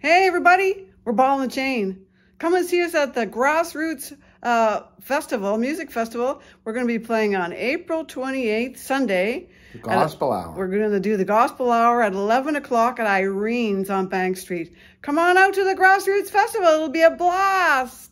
Hey, everybody, we're Ball and Chain. Come and see us at the Grassroots uh, Festival, Music Festival. We're going to be playing on April 28th, Sunday. The Gospel at, Hour. We're going to do the Gospel Hour at 11 o'clock at Irene's on Bank Street. Come on out to the Grassroots Festival. It'll be a blast.